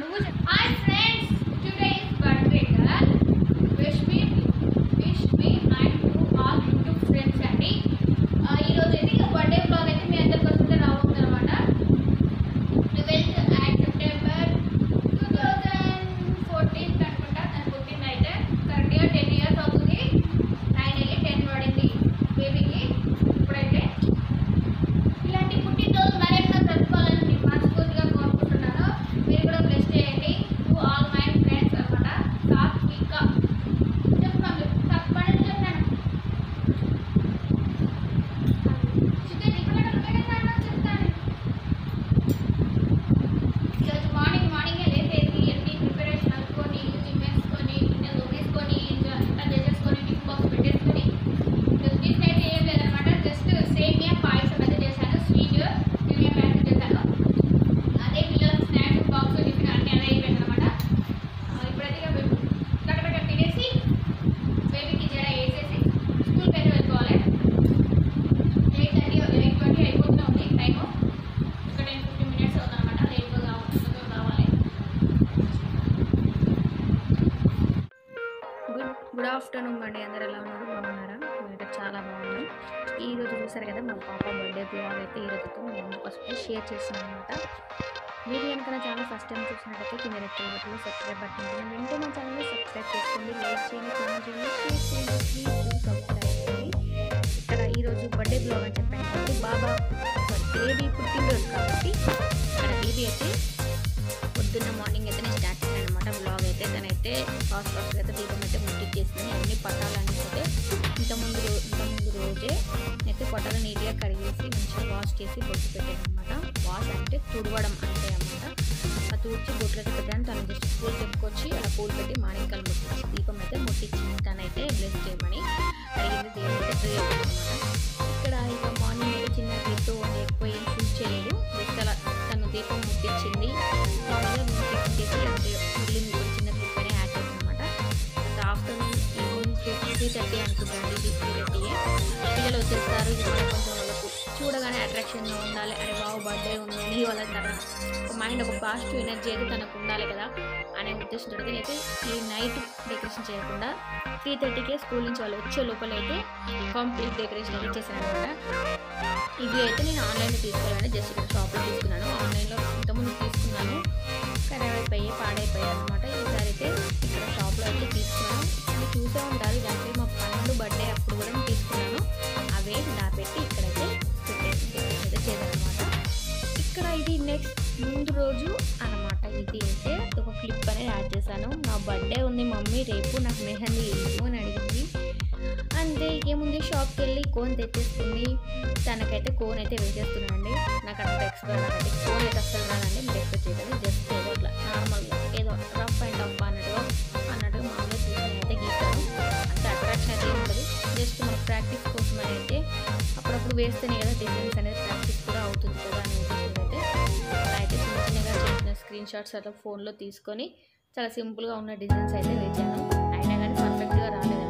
నువ్వు hi good afternoon అండి అందరు ఎలా ఉన్నారు? బాగున్నారా? మేమైతే చాలా బాగున్నాం. ఈరోజు చూసారు కదా మా పాప బర్త్డే బ్లాగ్ అయితే ఈరోజుతో నేను మీ అందుకోసమే షేర్ చేసాను అనమాట మీరు కనుక నా ఛానల్ ఫస్ట్ టైం చూసినట్టయితే కింద రెడ్ బట్టలు సబ్స్క్రైబ్ బటన్ వెంటనే మా ఛానల్ని సబ్స్క్రైబ్ చేసుకోండి. లైక్ చేయండి కామెంట్ చేయండి షేర్ చేయండి. ప్లీజ్ డూ సబ్స్క్రైబ్ చేయండి. ఇక్కడ ఈరోజు బర్త్డే బ్లాగ్ అని చెప్పాను కాబట్టి బాబా బేబీ పుట్టినరోజు కాబట్టి ఇక్కడ బేబీ అయితే పొద్దున్న మార్నింగ్ అయితేనే స్టార్ట్ అయితే తనైతే ఫాస్ట్ ఫాస్ట్గా అయితే దీపం అయితే ముట్టించేసింది అన్ని పటాలన్నీ అయితే ఇంత ముందు రో ముందు రోజే అయితే పొట్టాలు నీట్గా కడిగేసి మంచిగా వాష్ చేసి బొట్టు పెట్టాను అనమాట వాష్ అంటే తుడవడం అంటే అనమాట ఆ తుడిచి బొట్లు పెట్టాను. తను జస్ట్ పూలు చెప్పుకొచ్చి అలా పూలు పెట్టి మాణిక్యాలు ముట్టించి దీపం అయితే ముట్టించింది తనైతే బ్లెస్ చేయమని అడిగింది. దేవుడు అయితే ఇక్కడ ఇంకా మార్నింగ్ థర్టీ అనుకుంటాను ఇది త్రీ థర్టీయే పిల్లలు వచ్చేస్తారు ఇది కొంచెం వాళ్ళకు చూడగానే అట్రాక్షన్గా ఉండాలి అరే బాబు బర్త్డే ఉంది వాళ్ళ తన ఒక మైండ్ ఒక పాజిటివ్ ఎనర్జీ అయితే తనకు ఉండాలి కదా అనే ఉద్దేశంతో నేనైతే ఈ నైట్ డెకరేషన్ చేయకుండా త్రీ థర్టీకే స్కూల్ నుంచి వాళ్ళు వచ్చే లోపల అయితే కంప్లీట్ డెకరేషన్ అయితే చేశాను అనమాట ఇవి అయితే నేను ఆన్లైన్లో తీసుకోవాలని జస్ట్ ఇక్కడ షాప్లో నెక్స్ట్ ముందు రోజు అన్నమాట. ఇది అయితే ఒక క్లిప్ అనేది యాడ్ చేశాను. నా బర్త్డే ఉంది మమ్మీ రేపు నాకు మెహందీ ఇవ్వు అని అడిగింది. అంతే ఏముంది షాప్కి వెళ్ళి కోన్ తెచ్చేసుకుంది తనకైతే కోన్ అయితే వేసేస్తున్నానండి. నాకు అంత ఎక్స్పర్ట్ అంటే కోన్ అయితే అసలు రానండి మీరు ఎక్స్పెక్ట్ జస్ట్ ఏదో అట్లా నార్మల్గా ఏదో రఫ్ అండ్ టఫ్ అన్నట్టుగా అన్నట్టుగా మామూలుగా చూసి అయితే గీతాను అంత అట్రాక్షన్ అయితే ఉంటుంది జస్ట్ మన ప్రాక్టీస్ కోసం అయితే అప్పుడప్పుడు వేస్తేనే కదా డిజైన్స్ అనేది ప్రాక్టీస్ కూడా అవుతుంది కదా అని స్క్రీన్ షాట్స్ అట్లా ఫోన్లో తీసుకొని చాలా సింపుల్గా ఉన్న డిజైన్స్ అయితే వేసాను. అయినా కానీ పర్ఫెక్ట్గా రాలేదండి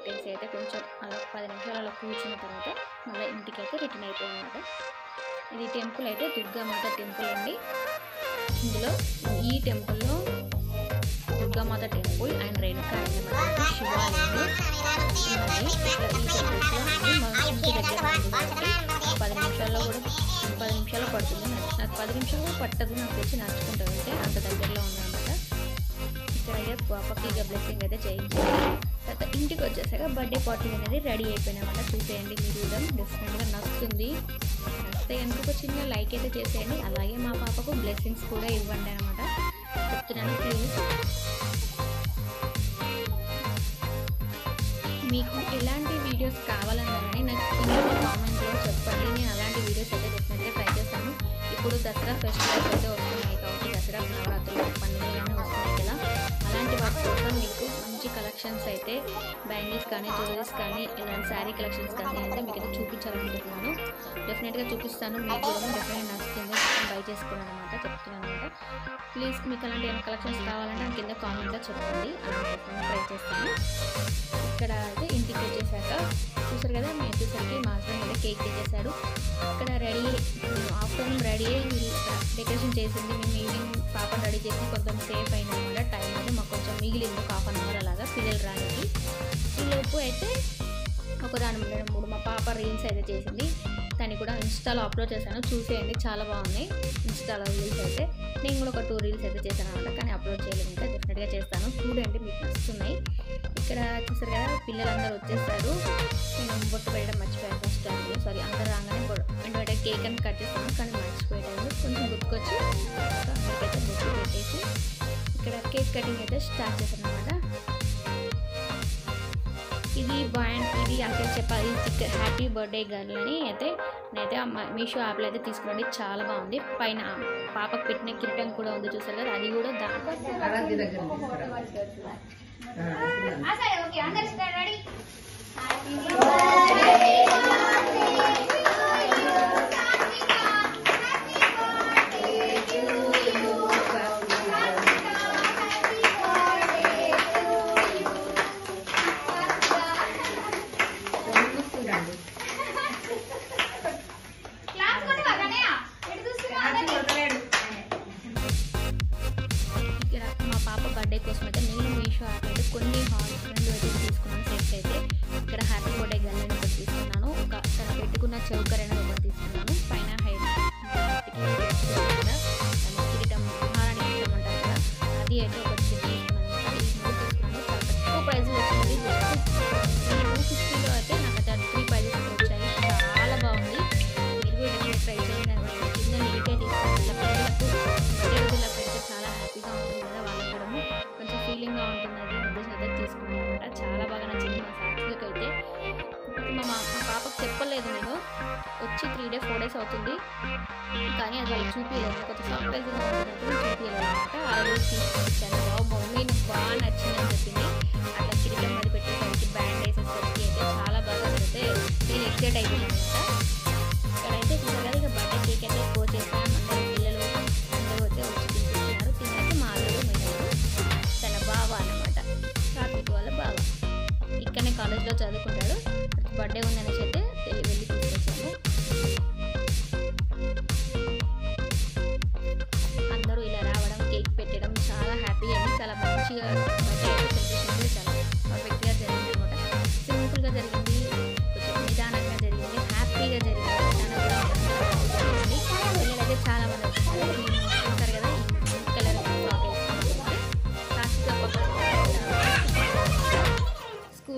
కొట్టేసి అయితే కొంచెం అలా పది నిమిషాలు అలా కూర్చున్న తర్వాత మళ్ళీ ఇంటికి అయితే రిటర్న్ అయిపోయిందన్నమాట. ఇది టెంపుల్ అయితే దుర్గామాత టెంపుల్ అండి. ఇందులో ఈ టెంపుల్లో దుర్గామాత టెంపుల్ అండ్ రేణుకా ఎల్లమ్మ ఉన్నాయి. ఈ మా ఇంటి దగ్గర పది నిమిషాల్లో కూడా పది నిమిషాలు పడుతుంది. నాకు పది నిమిషాలు కూడా పట్టదు. నాకు వచ్చి నడుచుకుంటూ వెళ్తే అంత దగ్గరలో ఉందన్నమాట ఇక్కడ అయితే పాపకి ఇక బ్లెస్సింగ్ అయితే చేయించాలి తర్వాత ఇంటికి వచ్చేసాక బర్త్డే పార్టీ అనేది రెడీ అయిపోయినమాట. చూసేయండి మీరు కూడా డెఫినెట్గా నచ్చుతుంది. నచ్చితే కనుక ఒక చిన్న లైక్ అయితే చేసేయండి. అలాగే మా పాపకు బ్లెస్సింగ్స్ కూడా ఇవ్వండి అనమాట చెప్తున్నాను ప్లీజ్ మీకు ఎలాంటి వీడియోస్ కావాలన్నారని నాకు కింద కామెంట్లో చెప్పండి. నేను అలాంటి వీడియోస్ అయితే డెఫినెట్గా ట్రై చేస్తాను. ఇప్పుడు దసరా ఫెస్టివల్స్ అయితే వస్తున్నాయి కాబట్టి దసరా నవరాత్రులు పండుగలన్నీ వస్తున్నాయి. ఇలాంటి వాటి కోసం మీకు. మంచి కలెక్షన్స్ అయితే బ్యాంగిల్స్ కానీ జ్యువెలరీస్ కానీ ఇలాంటి శారీ కలెక్షన్స్ కానీ అయితే మీకు అయితే చూపించాలనుకుంటున్నాను. డెఫినెట్గా చూపిస్తాను. మీకు కూడా డెఫినెట్గా నచ్చుతుంది. బై చేసుకున్నాను అనమాట చెప్తున్నాను. ప్లీజ్ మీకు అలాంటి ఏమైనా కలెక్షన్స్ కావాలంటే నాకు కింద కామెంట్లో చెప్పండి. అలాంటి ట్రై చేస్తాను. ఇక్కడ అయితే ఇంటికి వచ్చేసాక చూసారు కదా మేము వచ్చేసరికి మా హస్బెండ్ అయితే కేక్ తెచ్చేసాడు ఇక్కడ రెడీ ఆఫ్టర్నూన్ రెడీ అయ్యి డెకరేషన్ చేసింది. మేము ఈవినింగ్ పాపను రెడీ చేసి కొంచెం సేఫ్ అయిన కూడా టైం అయితే మాకు కొంచెం మిగిలింది. హాఫ్ అన్ అవర్ అలాగా పిల్లలు రానికి. ఈ లోపు అయితే ఒక దాని మూడు మా పాప రీల్స్ అయితే చేసింది. అని కూడా ఇన్స్టాలో అప్లోడ్ చేశాను. చూసేయండి చాలా బాగున్నాయి ఇన్స్టాలో రీల్స్ అయితే. నేను కూడా ఒక టూ రీల్స్ అయితే చేశాను అనమాట కానీ అప్లోడ్ చేయలేదు ఇంకా. డెఫినెట్గా చేస్తాను. చూడండి మీకు నచ్చుతున్నాయి. ఇక్కడ చూసారు కదా పిల్లలందరూ వచ్చేసారు నేను బొట్టు పెట్టడం మర్చిపోయాను ఫస్ట్ టైంలో సారీ అందరూ రాగానే అంటే కేక్ అని కట్ చేస్తాను కానీ మర్చిపోయాను. కొంచెం గుర్తుకొచ్చి అందరికైతే బొట్టు పెట్టేసి ఇక్కడ కేక్ కటింగ్ అయితే స్టార్ట్ చేశాను ఇది బాండ్ ఇది అక్కడ చెప్పాలి. చికెన్ హ్యాపీ బర్త్డే గర్ల్ అని అయితే నేనైతే మీషో యాప్లో అయితే తీసుకురండి చాలా బాగుంది. పైన పాపకు పెట్టిన కిరీటం కూడా ఉంది చూసారు కదా అది కూడా దా కిరీటం అది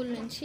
我们去